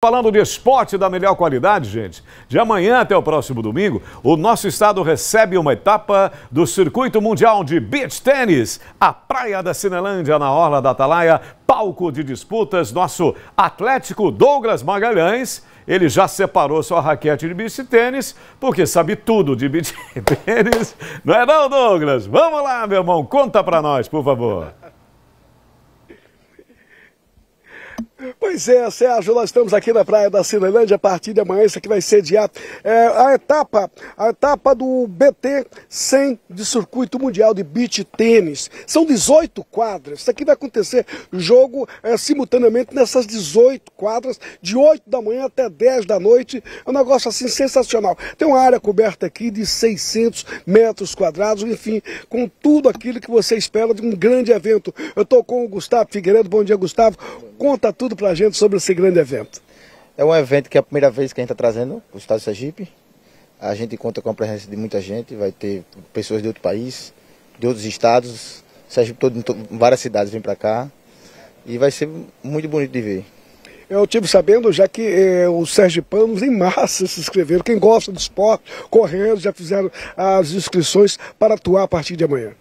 Falando de esporte da melhor qualidade, gente, de amanhã até o próximo domingo, o nosso estado recebe uma etapa do Circuito Mundial de Beach Tênis. A Praia da Cinelândia, na Orla da Atalaia, palco de disputas. Nosso Atlético Douglas Magalhães, ele já separou sua raquete de beach tênis, porque sabe tudo de beach tênis. Não é não, Douglas? Vamos lá, meu irmão, conta pra nós, por favor. Pois é, Sérgio, nós estamos aqui na Praia da Cinelândia a partir de amanhã, isso aqui vai sediar é, a etapa, a etapa do BT 100 de circuito mundial de beach tênis. São 18 quadras, isso aqui vai acontecer jogo é, simultaneamente nessas 18 quadras, de 8 da manhã até 10 da noite, é um negócio assim sensacional. Tem uma área coberta aqui de 600 metros quadrados, enfim, com tudo aquilo que você espera de um grande evento. Eu estou com o Gustavo Figueiredo, bom dia Gustavo, conta tudo para a gente sobre esse grande evento. É um evento que é a primeira vez que a gente está trazendo para o estado de Sergipe. A gente conta com a presença de muita gente, vai ter pessoas de outro país, de outros estados. Sergipe todo, várias cidades vêm para cá. E vai ser muito bonito de ver. Eu tive sabendo já que eh, os sergipanos em massa se inscreveram. Quem gosta do esporte, correndo, já fizeram as inscrições para atuar a partir de amanhã.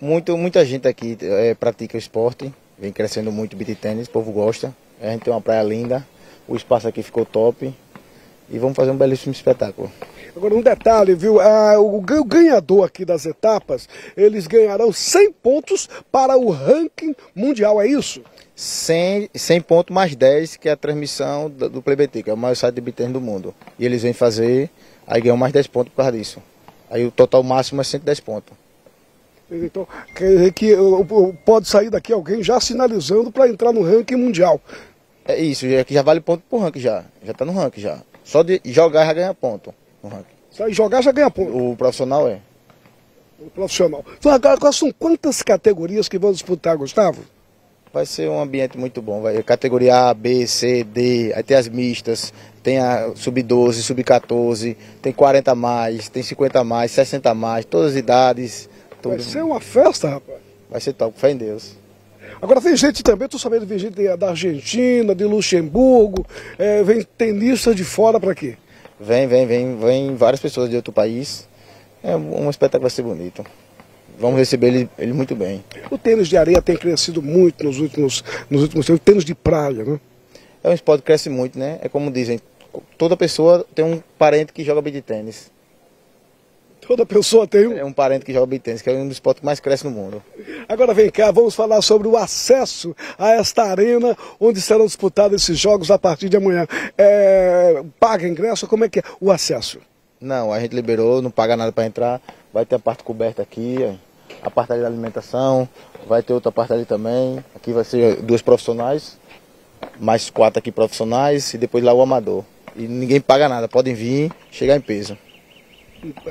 Muito, muita gente aqui eh, pratica o esporte, vem crescendo muito o beat tênis, o povo gosta. A gente tem uma praia linda, o espaço aqui ficou top e vamos fazer um belíssimo espetáculo. Agora um detalhe, viu? Ah, o ganhador aqui das etapas, eles ganharão 100 pontos para o ranking mundial, é isso? 100, 100 pontos mais 10, que é a transmissão do, do PlayBT, que é o maior site de bitcoin do mundo. E eles vêm fazer, aí ganham mais 10 pontos por causa disso. Aí o total máximo é 110 pontos. Então, quer dizer que pode sair daqui alguém já sinalizando para entrar no ranking mundial. É isso, é que já vale ponto pro ranking já. Já tá no ranking já. Só de jogar já ganha ponto no ranking. Só de jogar já ganha ponto. O profissional é. O profissional. Então agora são quantas categorias que vão disputar, Gustavo? Vai ser um ambiente muito bom. Vai categoria A, B, C, D, aí tem as mistas, tem a sub-12, sub-14, tem 40 a mais, tem 50 a mais, 60 a mais, todas as idades. Tudo. Vai ser uma festa, rapaz. Vai ser top, fé em Deus. Agora tem gente também, estou sabendo que gente da Argentina, de Luxemburgo, é, vem tenista de fora para quê? Vem, vem, vem, vem várias pessoas de outro país. É um espetáculo vai ser bonito. Vamos receber ele, ele muito bem. O tênis de areia tem crescido muito nos últimos, nos últimos tempos, o tênis de praia, né? É um esporte que cresce muito, né? É como dizem, toda pessoa tem um parente que joga de tênis. Toda pessoa tem um. É um parente que joga beat tênis, que é um dos esportes que mais cresce no mundo. Agora vem cá, vamos falar sobre o acesso a esta arena onde serão disputados esses jogos a partir de amanhã. É, paga ingresso? Como é que é o acesso? Não, a gente liberou, não paga nada para entrar. Vai ter a parte coberta aqui, a parte ali da alimentação, vai ter outra parte ali também. Aqui vai ser duas profissionais, mais quatro aqui profissionais e depois lá o amador. E ninguém paga nada, podem vir, chegar em peso.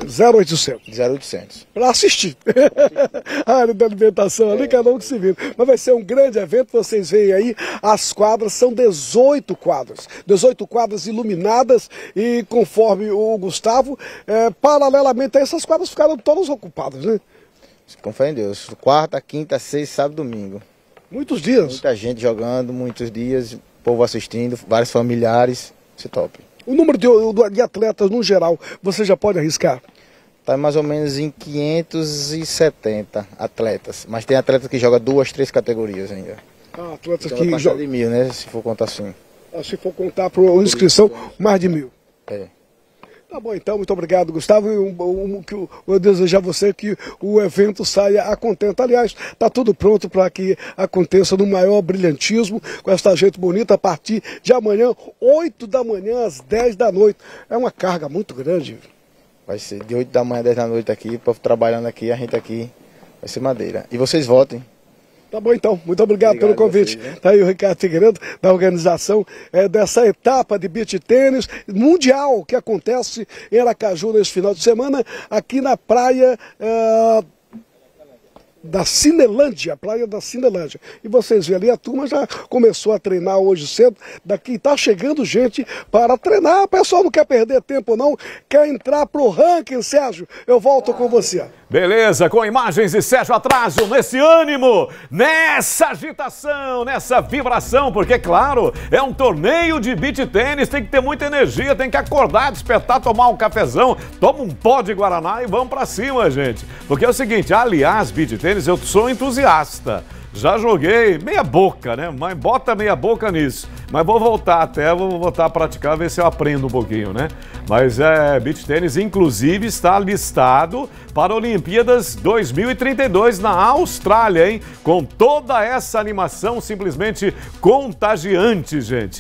0800. 0800. Para assistir. a área da alimentação ali, é. cada um que se vira. Mas vai ser um grande evento, vocês veem aí, as quadras são 18 quadras. 18 quadras iluminadas e conforme o Gustavo, é, paralelamente a essas quadras ficaram todas ocupadas, né? Com fé em Deus. Quarta, quinta, sexta, sábado, domingo. Muitos dias. Muita gente jogando, muitos dias, povo assistindo, vários familiares. Isso é top. O número de, de atletas no geral, você já pode arriscar? Está mais ou menos em 570 atletas. Mas tem atletas que jogam duas, três categorias ainda. Ah, atletas que jogam. de mil, né? Se for contar assim. Ah, se for contar por inscrição, mais de mil. É. Tá bom, então, muito obrigado, Gustavo. Um, um, um, eu desejo a você que o evento saia a contento. Aliás, está tudo pronto para que aconteça no maior brilhantismo, com esta gente bonita, a partir de amanhã, 8 da manhã às 10 da noite. É uma carga muito grande. Vai ser de 8 da manhã às 10 da noite aqui, o povo trabalhando aqui, a gente aqui. Vai ser madeira. E vocês votem. Tá bom então, muito obrigado, obrigado pelo convite. Vocês, né? Tá aí o Ricardo Figueiredo, da organização é, dessa etapa de beach tênis mundial que acontece em Aracaju nesse final de semana, aqui na praia. É, da Cinelândia, praia da Cinelândia. E vocês veem ali, a turma já começou a treinar hoje cedo. Daqui está chegando gente para treinar. O pessoal não quer perder tempo, não. Quer entrar pro ranking, Sérgio? Eu volto com você. Beleza, com imagens de Sérgio Atraso, nesse ânimo, nessa agitação, nessa vibração, porque, claro, é um torneio de beach tênis, tem que ter muita energia, tem que acordar, despertar, tomar um cafezão, toma um pó de Guaraná e vamos pra cima, gente. Porque é o seguinte, aliás, beach tênis, eu sou entusiasta. Já joguei meia boca, né? Mas bota meia boca nisso. Mas vou voltar até, vou voltar a praticar, ver se eu aprendo um pouquinho, né? Mas é, beach tênis, inclusive, está listado para Olimpíadas 2032 na Austrália, hein? Com toda essa animação simplesmente contagiante, gente.